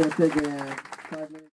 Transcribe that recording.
这个这个